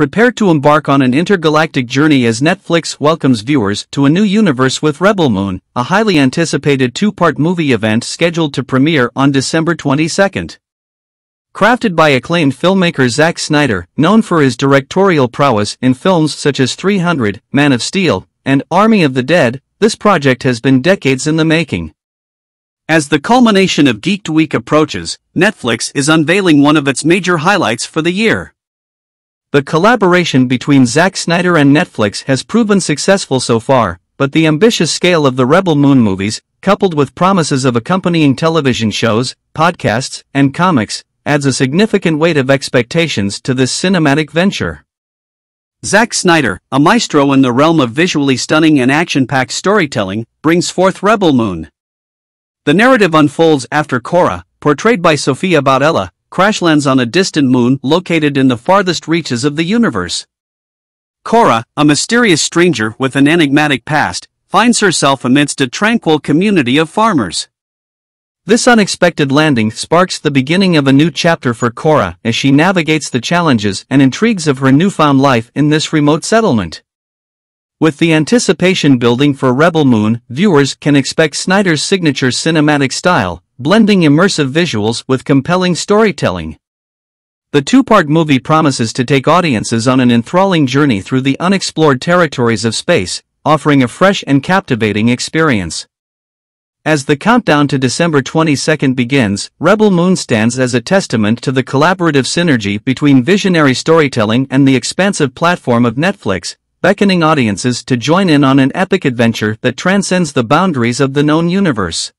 Prepare to embark on an intergalactic journey as Netflix welcomes viewers to a new universe with Rebel Moon, a highly anticipated two-part movie event scheduled to premiere on December 22nd. Crafted by acclaimed filmmaker Zack Snyder, known for his directorial prowess in films such as 300, Man of Steel, and Army of the Dead, this project has been decades in the making. As the culmination of Geeked Week approaches, Netflix is unveiling one of its major highlights for the year. The collaboration between Zack Snyder and Netflix has proven successful so far, but the ambitious scale of the Rebel Moon movies, coupled with promises of accompanying television shows, podcasts, and comics, adds a significant weight of expectations to this cinematic venture. Zack Snyder, a maestro in the realm of visually stunning and action-packed storytelling, brings forth Rebel Moon. The narrative unfolds after Kora, portrayed by Sofia Boutella, crash lands on a distant moon located in the farthest reaches of the universe. Kora, a mysterious stranger with an enigmatic past, finds herself amidst a tranquil community of farmers. This unexpected landing sparks the beginning of a new chapter for Kora as she navigates the challenges and intrigues of her newfound life in this remote settlement. With the anticipation building for Rebel Moon, viewers can expect Snyder's signature cinematic style, blending immersive visuals with compelling storytelling. The two-part movie promises to take audiences on an enthralling journey through the unexplored territories of space, offering a fresh and captivating experience. As the countdown to December 22 begins, Rebel Moon stands as a testament to the collaborative synergy between visionary storytelling and the expansive platform of Netflix, beckoning audiences to join in on an epic adventure that transcends the boundaries of the known universe.